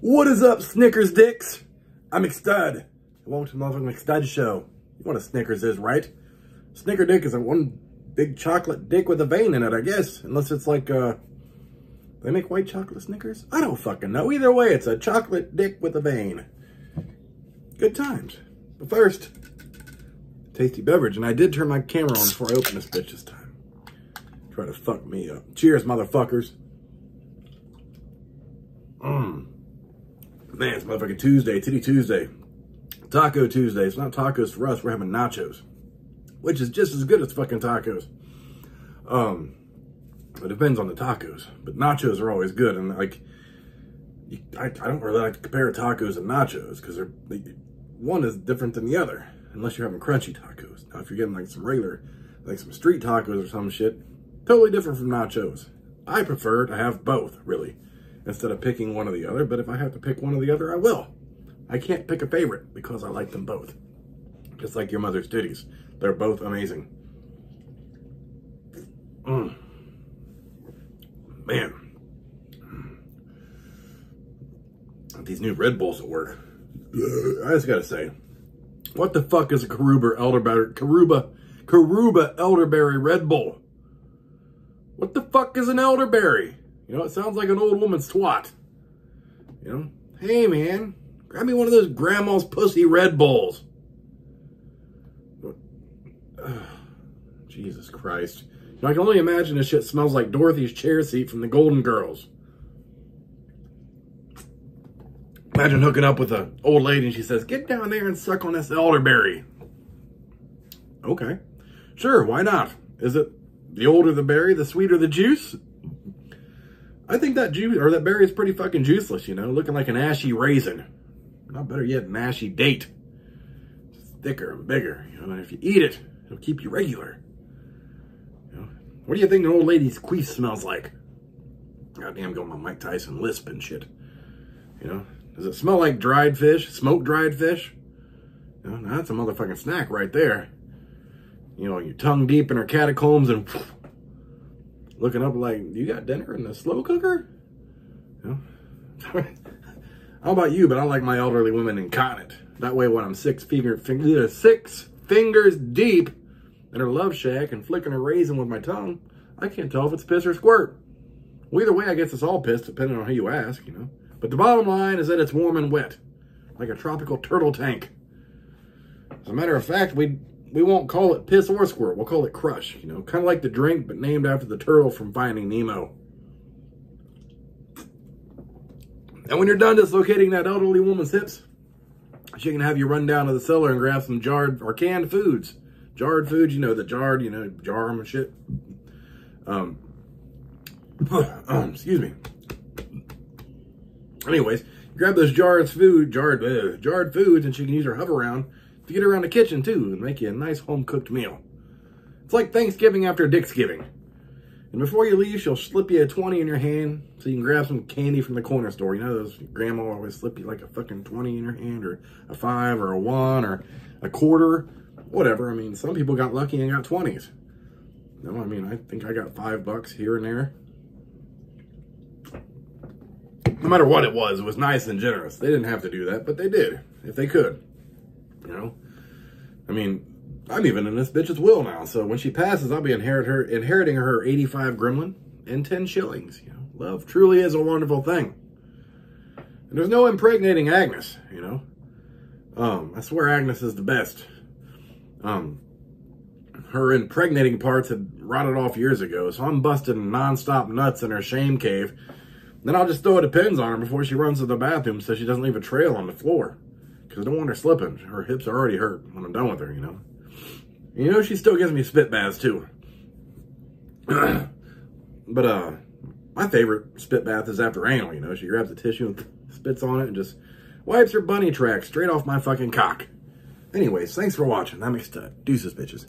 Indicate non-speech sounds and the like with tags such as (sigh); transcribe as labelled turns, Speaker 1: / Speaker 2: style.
Speaker 1: What is up, Snickers dicks? I'm McStud. Welcome to the motherfucking McStud show. You know what a Snickers is, right? Snicker dick is a one big chocolate dick with a vein in it, I guess. Unless it's like, uh, they make white chocolate Snickers? I don't fucking know. Either way, it's a chocolate dick with a vein. Good times. But first, tasty beverage. And I did turn my camera on before I opened this bitch this time. Try to fuck me up. Cheers, motherfuckers. Mmm. Man, it's motherfucking Tuesday, Titty Tuesday. Taco Tuesday. It's not tacos for us. We're having nachos. Which is just as good as fucking tacos. Um, it depends on the tacos. But nachos are always good. And like, I, I don't really like to compare tacos and nachos. Because they're, they, one is different than the other. Unless you're having crunchy tacos. Now, if you're getting like some regular, like some street tacos or some shit, totally different from nachos. I prefer to have both, really instead of picking one or the other. But if I have to pick one or the other, I will. I can't pick a favorite because I like them both. Just like your mother's titties. They're both amazing. Mm. Man. These new Red Bulls at work. I just gotta say, what the fuck is a Curuba elderberry, Curuba, Curuba elderberry Red Bull? What the fuck is an elderberry? You know, it sounds like an old woman's twat. You know, hey man, grab me one of those grandma's pussy Red Bulls. (sighs) Jesus Christ. You know, I can only imagine this shit smells like Dorothy's chair seat from the Golden Girls. Imagine hooking up with an old lady and she says, get down there and suck on this elderberry. Okay. Sure, why not? Is it the older the berry, the sweeter the juice? I think that juice or that berry is pretty fucking juiceless, you know, looking like an ashy raisin. Not better yet, an ashy date. It's thicker and bigger, you know, and if you eat it, it'll keep you regular. You know, what do you think an old lady's queef smells like? Goddamn, going my Mike Tyson lisp and shit. You know, does it smell like dried fish, smoked dried fish? You know, that's a motherfucking snack right there. You know, your tongue deep in her catacombs and (laughs) looking up like, you got dinner in the slow cooker? You know? (laughs) How about you? But I like my elderly women in incontinent. That way when I'm six, finger, finger, six fingers deep in her love shack and flicking a raisin with my tongue, I can't tell if it's piss or squirt. Well, either way, I guess it's all piss, depending on who you ask, you know. But the bottom line is that it's warm and wet, like a tropical turtle tank. As a matter of fact, we we won't call it piss or squirt. We'll call it crush, you know, kind of like the drink, but named after the turtle from Finding Nemo. And when you're done dislocating that elderly woman's hips, she can have you run down to the cellar and grab some jarred or canned foods. Jarred foods, you know, the jarred, you know, jar them and shit. Um, (coughs) um excuse me. Anyways, grab those jarred food, jarred, uh, jarred foods, and she can use her Hoveround to get around the kitchen too and make you a nice home cooked meal. It's like Thanksgiving after Dicksgiving. And before you leave, she'll slip you a 20 in your hand so you can grab some candy from the corner store. You know, those grandma always slip you like a fucking 20 in your hand or a five or a one or a quarter, whatever. I mean, some people got lucky and got 20s. No, I mean, I think I got five bucks here and there. No matter what it was, it was nice and generous. They didn't have to do that, but they did, if they could. You know, I mean, I'm even in this bitch's will now. So when she passes, I'll be inherit her, inheriting her 85 gremlin and 10 shillings. You know, love truly is a wonderful thing. And there's no impregnating Agnes, you know. Um, I swear Agnes is the best. Um, her impregnating parts had rotted off years ago, so I'm busting nonstop nuts in her shame cave. Then I'll just throw a Depends on her before she runs to the bathroom so she doesn't leave a trail on the floor. Because I don't want her slipping. Her hips are already hurt when I'm done with her, you know. You know, she still gives me spit baths, too. (clears throat) but, uh, my favorite spit bath is after anal, you know. She grabs a tissue and (laughs) spits on it and just wipes her bunny track straight off my fucking cock. Anyways, thanks for watching. I'm excited. Deuces, bitches.